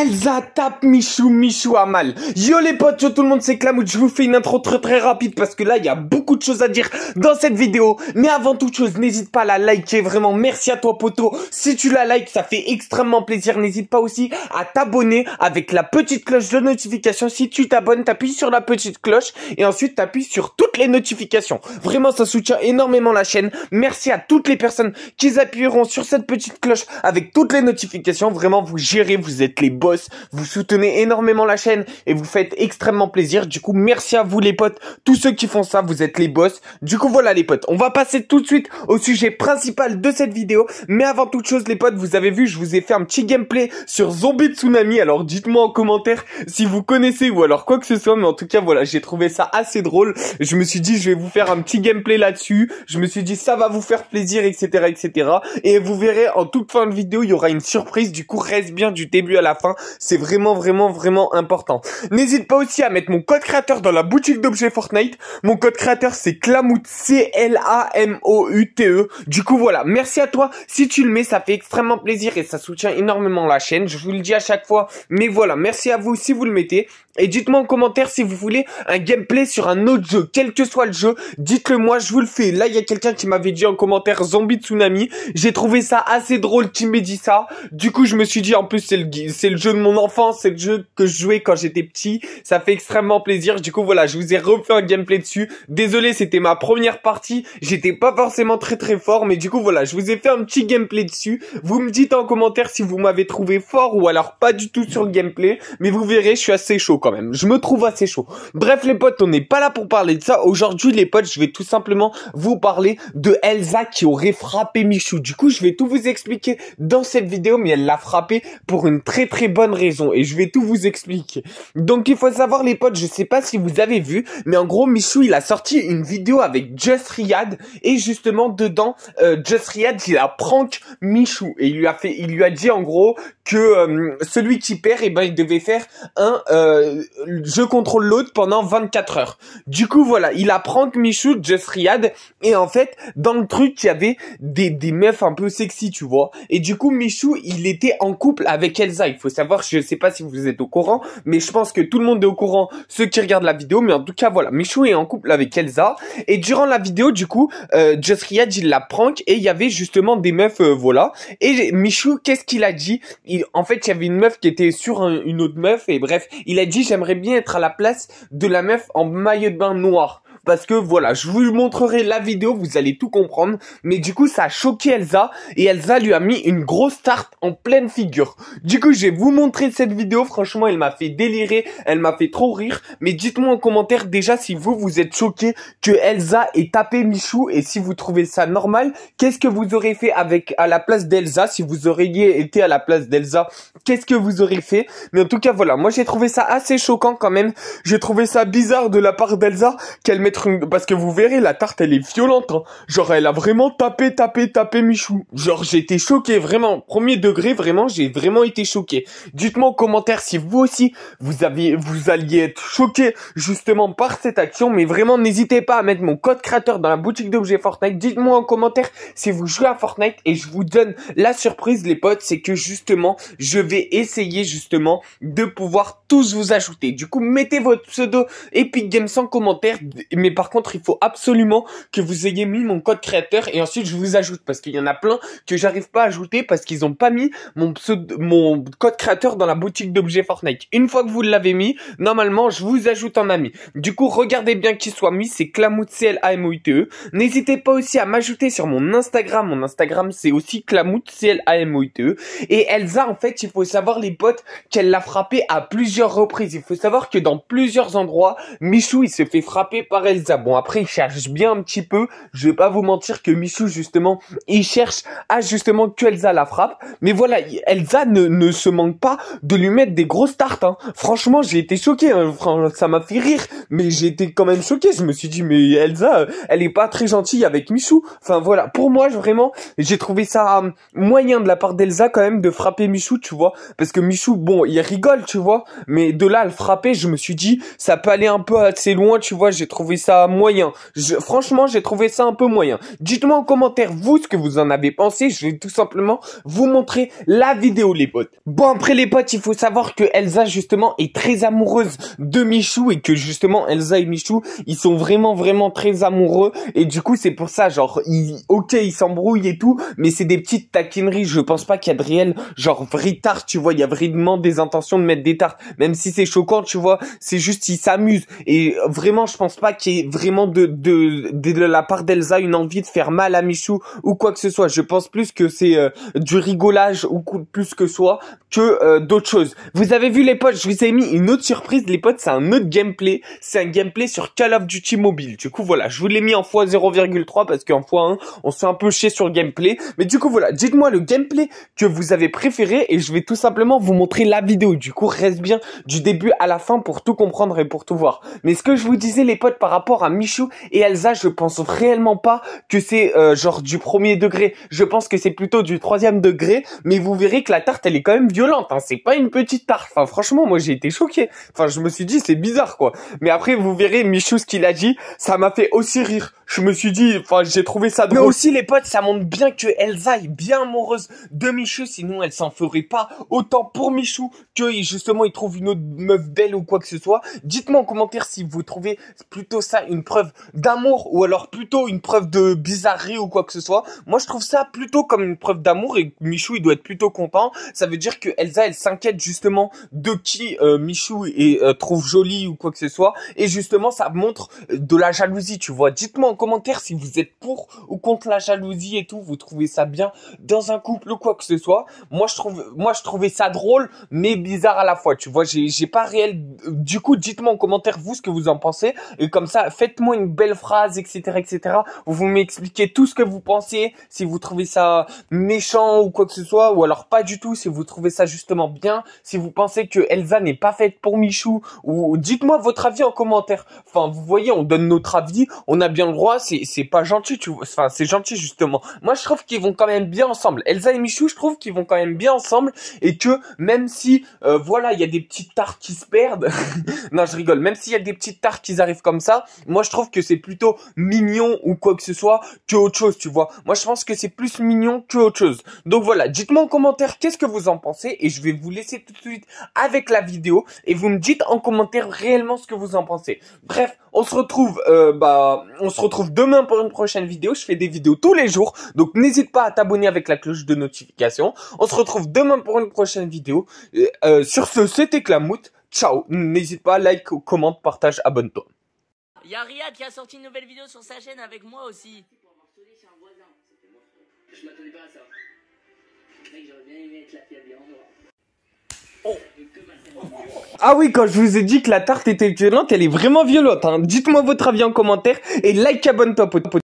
Elsa tape Michou, Michou a mal. Yo les potes, yo tout le monde, c'est. Je vous fais une intro très très rapide parce que là, il y a beaucoup de choses à dire dans cette vidéo. Mais avant toute chose, n'hésite pas à la liker. Vraiment, merci à toi poto. Si tu la likes, ça fait extrêmement plaisir. N'hésite pas aussi à t'abonner avec la petite cloche de notification. Si tu t'abonnes, t'appuies sur la petite cloche et ensuite t'appuies sur toutes les notifications. Vraiment, ça soutient énormément la chaîne. Merci à toutes les personnes qui appuieront sur cette petite cloche avec toutes les notifications. Vraiment, vous gérez, vous êtes les Vous soutenez énormément la chaîne et vous faites extrêmement plaisir. Du coup, merci à vous les potes. Tous ceux qui font ça, vous êtes les boss. Du coup, voilà les potes. On va passer tout de suite au sujet principal de cette vidéo. Mais avant toute chose, les potes, vous avez vu, je vous ai fait un petit gameplay sur Zombie Tsunami. Alors, dites-moi en commentaire si vous connaissez ou alors quoi que ce soit. Mais en tout cas, voilà, j'ai trouvé ça assez drôle. Je me suis dit, je vais vous faire un petit gameplay là-dessus. Je me suis dit, ça va vous faire plaisir, etc., etc. Et vous verrez, en toute fin de vidéo, il y aura une surprise. Du coup, reste bien du début à la fin. C'est vraiment, vraiment, vraiment important. N'hésite pas aussi à mettre mon code créateur dans la boutique d'objets Fortnite. Mon code créateur, c'est Clamout, C-L-A-M-O-U-T-E. Du coup, voilà. Merci à toi. Si tu le mets, ça fait extrêmement plaisir et ça soutient énormément la chaîne. Je vous le dis à chaque fois. Mais voilà. Merci à vous si vous le mettez. Et dites-moi en commentaire si vous voulez un gameplay sur un autre jeu, quel que soit le jeu. Dites-le moi, je vous le fais. Là, il y a quelqu'un qui m'avait dit en commentaire Zombie Tsunami. J'ai trouvé ça assez drôle qui m'ait dit ça. Du coup, je me suis dit, en plus, c'est le, le jeu de mon enfance, c'est le jeu que je jouais quand j'étais petit. Ça fait extrêmement plaisir. Du coup, voilà, je vous ai refait un gameplay dessus. Désolé, c'était ma première partie. J'étais pas forcément très très fort, mais du coup, voilà, je vous ai fait un petit gameplay dessus. Vous me dites en commentaire si vous m'avez trouvé fort ou alors pas du tout sur le gameplay. Mais vous verrez, je suis assez chaud quand même. Je me trouve assez chaud. Bref, les potes, on n'est pas là pour parler de ça. Aujourd'hui, les potes, je vais tout simplement vous parler de Elsa qui aurait frappé Michou. Du coup, je vais tout vous expliquer dans cette vidéo, mais elle l'a frappé pour une très très raison. Et je vais tout vous expliquer. Donc, il faut savoir, les potes, je sais pas si vous avez vu, mais en gros, Michou, il a sorti une vidéo avec Just Riyad. Et justement, dedans, euh, Just Riyad, il a prank Michou. Et il lui a fait, il lui a dit en gros que euh, celui qui perd, eh ben, il devait faire un euh, je contrôle l'autre pendant 24 heures. Du coup, voilà, il apprend que Michou, Just Riyad, et en fait, dans le truc, il y avait des, des meufs un peu sexy, tu vois. Et du coup, Michou, il était en couple avec Elsa. Il faut savoir, je sais pas si vous êtes au courant, mais je pense que tout le monde est au courant, ceux qui regardent la vidéo, mais en tout cas, voilà, Michou est en couple avec Elsa. Et durant la vidéo, du coup, euh, Just Riyad, il la prank, et il y avait justement des meufs, euh, voilà. Et Michou, qu'est-ce qu'il a dit? Il, En fait, il y avait une meuf qui était sur une autre meuf, et bref, il a dit, j'aimerais bien être à la place de la meuf en maillot de bain noir parce que voilà, je vous montrerai la vidéo, vous allez tout comprendre. Mais du coup, ça a choqué Elsa et Elsa lui a mis une grosse tarte en pleine figure. Du coup, je vais vous montrer cette vidéo. Franchement, elle m'a fait délirer, elle m'a fait trop rire. Mais dites-moi en commentaire déjà si vous, vous êtes choqué que Elsa ait tapé Michou et si vous trouvez ça normal. Qu'est-ce que vous aurez fait avec à la place d'Elsa Si vous auriez été à la place d'Elsa, qu'est-ce que vous aurez fait? Mais en tout cas, voilà, moi j'ai trouvé ça assez choquant quand même. J'ai trouvé ça bizarre de la part d'Elsa qu'elle mette parce que vous verrez la tarte elle est violente hein. genre elle a vraiment tapé tapé tapé Michou. Genre j'étais choqué vraiment. Premier degré vraiment j'ai vraiment été choqué. Dites-moi en commentaire si vous aussi vous aviez vous alliez être choqué justement par cette action. Mais vraiment n'hésitez pas à mettre mon code créateur dans la boutique d'objets Fortnite. Dites-moi en commentaire si vous jouez à Fortnite. Et je vous donne la surprise les potes c'est que justement je vais essayer justement de pouvoir tous vous ajouter. Du coup mettez votre pseudo Epic Games en commentaire mais par contre, il faut absolument que vous ayez mis mon code créateur et ensuite je vous ajoute parce qu'il y en a plein que j'arrive pas à ajouter parce qu'ils ont pas mis mon mon code créateur dans la boutique d'objets Fortnite. Une fois que vous l'avez mis, normalement, je vous ajoute en ami. Du coup, regardez bien qu'il soit mis, c'est Clamout E. N'hésitez pas aussi à m'ajouter sur mon Instagram. Mon Instagram, c'est aussi Clamout E. Et Elsa, en fait, il faut savoir les potes qu'elle l'a frappé à plusieurs reprises. Il faut savoir que dans plusieurs endroits, Michou, il se fait frapper par Elsa Bon, après, il cherche bien un petit peu. Je vais pas vous mentir que Michou, justement, il cherche à justement que Elsa la frappe. Mais voilà, Elsa ne, ne se manque pas de lui mettre des grosses tartes. Hein. Franchement, j'ai été choqué. Hein. Ça m'a fait rire. Mais j'ai été quand même choqué. Je me suis dit, mais Elsa, elle est pas très gentille avec Michou. Enfin, voilà. Pour moi, vraiment, j'ai trouvé ça hum, moyen de la part d'Elsa quand même de frapper Michou, tu vois. Parce que Michou, bon, il rigole, tu vois. Mais de là à le frapper, je me suis dit, ça peut aller un peu assez loin, tu vois. J'ai trouvé ça moyen. Franchement, j'ai trouvé ça un peu moyen. Dites-moi en commentaire, vous, ce que vous en avez pensé. Je vais tout simplement vous montrer la vidéo, les potes. Bon, après les potes, il faut savoir que Elsa, justement, est très amoureuse de Michou et que justement, Elsa et Michou, ils sont vraiment, vraiment très amoureux. Et du coup, c'est pour ça, genre, ils, ok, ils s'embrouillent et tout, mais c'est des petites taquineries. Je pense pas réel, genre, vrai tarte, tu vois. Il y a vraiment des intentions de mettre des tartes. Même si c'est choquant, tu vois, c'est juste, ils s'amusent. Et vraiment, je pense pas qu'il y ait vraiment de, de, de, la part d'Elsa une envie de faire mal à Michou ou quoi que ce soit. Je pense plus que c'est euh, du rigolage ou plus que soit que euh, d'autres choses. Vous avez vu les potes, je vous ai mis une autre surprise les potes, c'est un autre gameplay, c'est un gameplay sur Call of Duty Mobile. Du coup voilà, je vous l'ai mis en x0,3 parce qu'en x1, on s'est un peu chier sur le gameplay. Mais du coup voilà, dites-moi le gameplay que vous avez préféré et je vais tout simplement vous montrer la vidéo. Du coup, reste bien du début à la fin pour tout comprendre et pour tout voir. Mais ce que je vous disais les potes par rapport à Michou et Elsa, je pense réellement pas que c'est euh, genre du premier degré. Je pense que c'est plutôt du troisième degré, mais vous verrez que la tarte elle est quand même violente. Hein. C'est pas une petite tarte. Enfin franchement, moi j'ai été choqué. Enfin je me suis dit c'est bizarre quoi. Mais après vous verrez Michou ce qu'il a dit, ça m'a fait aussi rire. Je me suis dit, enfin j'ai trouvé ça drôle. Mais aussi les potes, ça montre bien que Elsa est bien amoureuse de Michou, sinon elle s'en ferait pas autant pour Michou que justement il trouve une autre meuf belle ou quoi que ce soit. Dites-moi en commentaire si vous trouvez plutôt ça une preuve d'amour ou alors plutôt une preuve de bizarrerie ou quoi que ce soit. Moi je trouve ça plutôt comme une preuve d'amour et Michou il doit être plutôt content. Ça veut dire que Elsa elle s'inquiète justement de qui euh, Michou et euh, trouve jolie ou quoi que ce soit et justement ça montre de la jalousie tu vois. Dites-moi commentaire si vous êtes pour ou contre la jalousie et tout. Vous trouvez ça bien dans un couple ou quoi que ce soit. Moi je trouve, moi je trouvais ça drôle mais bizarre à la fois. Tu vois, j'ai j'ai pas réel. Du coup, dites-moi en commentaire vous ce que vous en pensez et comme ça faites-moi une belle phrase etc etc. Vous m'expliquez tout ce que vous pensez si vous trouvez ça méchant ou quoi que ce soit ou alors pas du tout si vous trouvez ça justement bien, si vous pensez que Elsa n'est pas faite pour Michou, ou dites-moi votre avis en commentaire. Enfin, vous voyez, on donne notre avis, on a bien le droit, c'est c'est pas gentil, tu vois. Enfin, c'est gentil justement. Moi, je trouve qu'ils vont quand même bien ensemble. Elsa et Michou, je trouve qu'ils vont quand même bien ensemble et que même si euh, voilà, il y a des petites tartes qui se perdent. non, je rigole. Même s'il y a des petites tartes qui arrivent comme ça, moi je trouve que c'est plutôt mignon ou quoi que ce soit que autre chose, tu vois. Moi, je pense que c'est plus mignon que autre chose. Donc voilà, dites-moi en commentaire qu'est-ce que vous en pensez et je vais vous laisser tout de suite avec la vidéo et vous me dites en commentaire réellement ce que vous en pensez. Bref, on se retrouve euh, bah on se retrouve demain pour une prochaine vidéo. Je fais des vidéos tous les jours, donc n'hésite pas à t'abonner avec la cloche de notification. On se retrouve demain pour une prochaine vidéo. Euh, sur ce, c'était Clamout. Ciao. N'hésite pas, like, commente, partage, abonne-toi. Il y a Riyad qui a sorti une nouvelle vidéo sur sa chaîne avec moi aussi. Je m'attendais pas à ça. C'est vrai que j'aurais bien aimé être la fille à bien Ah oui, quand je vous ai dit que la tarte était violente, elle est vraiment violente. Hein. Dites-moi votre avis en commentaire et like, abonne-toi, pote.